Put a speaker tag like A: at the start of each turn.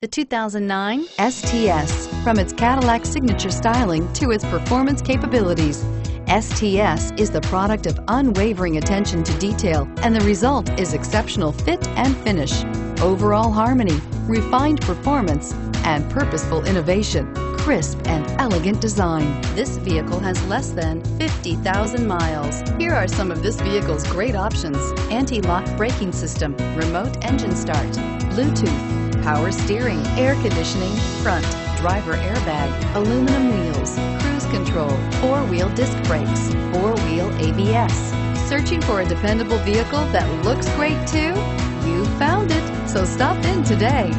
A: The 2009 STS. From its Cadillac signature styling to its performance capabilities, STS is the product of unwavering attention to detail, and the result is exceptional fit and finish, overall harmony, refined performance, and purposeful innovation, crisp and elegant design. This vehicle has less than 50,000 miles. Here are some of this vehicle's great options. Anti-lock braking system, remote engine start, Bluetooth, power steering, air conditioning, front, driver airbag, aluminum wheels, cruise control, four-wheel disc brakes, four-wheel ABS. Searching for a dependable vehicle that looks great too? You found it, so stop in today.